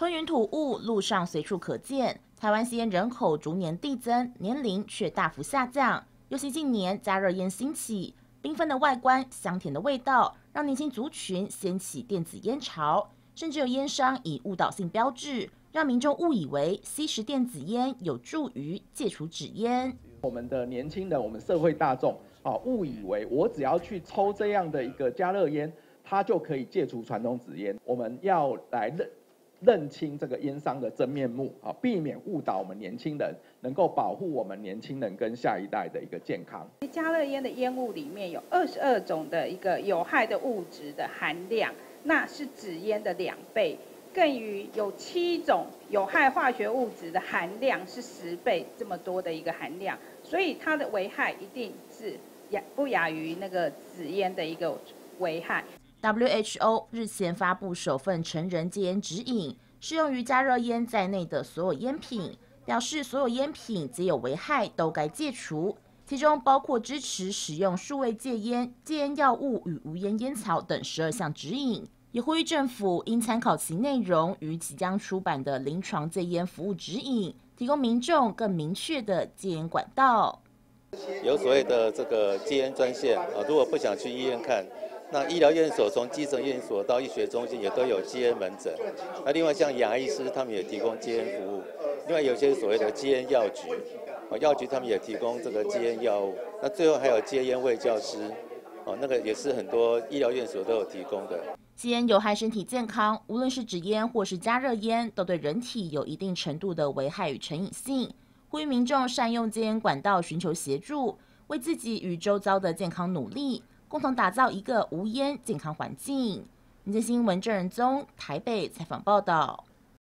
吞云吐雾，路上随处可见。台湾吸烟人口逐年递增，年龄却大幅下降。尤其近年加热烟兴起，缤纷的外观、香甜的味道，让年轻族群掀起电子烟潮。甚至有烟商以误导性标志，让民众误以为吸食电子烟有助于戒除纸烟。我们的年轻人，我们社会大众啊，误以为我只要去抽这样的一个加热烟，它就可以戒除传统纸烟。我们要来认。认清这个烟商的真面目啊，避免误导我们年轻人，能够保护我们年轻人跟下一代的一个健康。加热烟的烟雾里面有二十二种的一个有害的物质的含量，那是纸烟的两倍，更于有七种有害化学物质的含量是十倍这么多的一个含量，所以它的危害一定是亚不亚于那个纸烟的一个危害。WHO 日前发布首份成人戒烟指引，适用于加热烟在内的所有烟品，表示所有烟品皆有危害，都该戒除。其中包括支持使用数位戒烟、戒烟药物与无烟烟草等十二项指引，也呼吁政府应参考其内容与即将出版的临床戒烟服务指引，提供民众更明确的戒烟管道。有所谓的这个戒烟专线啊，如果不想去医院看。那医疗院所从基层院所到医学中心也都有戒烟门诊。那另外像牙医师他们也提供戒烟服务。另外有些所谓的戒烟药局，哦药局他们也提供这个戒烟药物。那最后还有戒烟卫教师，哦那个也是很多医疗院所都有提供的。戒烟有害身体健康，无论是纸烟或是加热烟，都对人体有一定程度的危害与成瘾性。呼吁民众善用戒烟管道，寻求协助，为自己与周遭的健康努力。共同打造一个无烟健康环境。民间新闻郑仁宗台北采访报道。